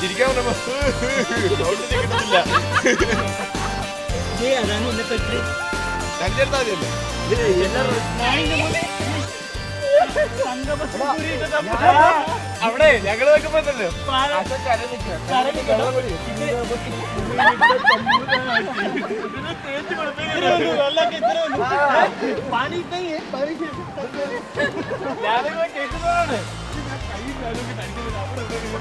ചിരിക്കാൻ മതിയല്ലോ അവിടെ ഞങ്ങൾ നോക്കുമ്പോ തന്നെ എന്റെ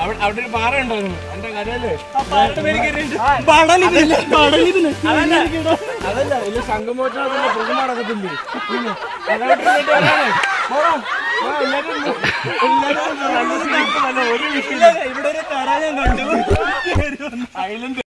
അവിടെ ഒരു പാറ ഉണ്ടായിരുന്നു എന്റെ കരയല്ലേ അതല്ല ഇവിടെ ഒരു ഞാൻ കണ്ടു ഐലൻഡ്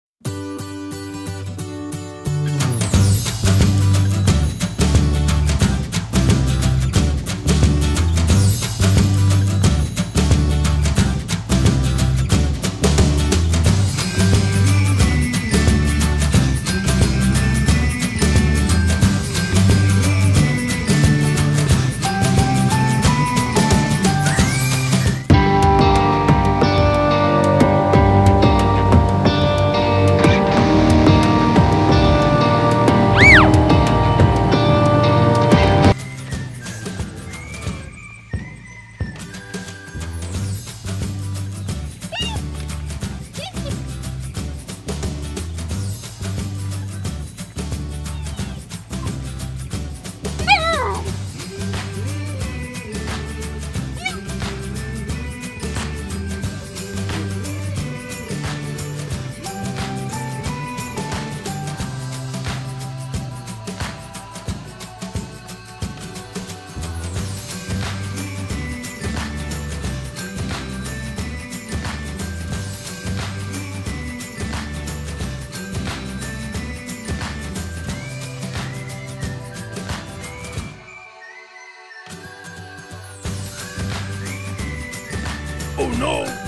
No!